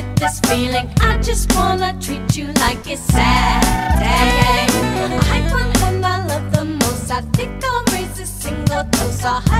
get this feeling. I just wanna treat you like it's Saturday. I hype on him, I love the most. I think I'll raise a single toast. I'll I